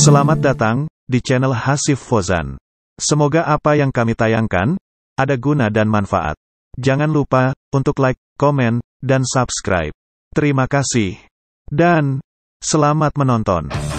Selamat datang di channel Hasif Fozan. Semoga apa yang kami tayangkan ada guna dan manfaat. Jangan lupa untuk like, komen, dan subscribe. Terima kasih. Dan selamat menonton.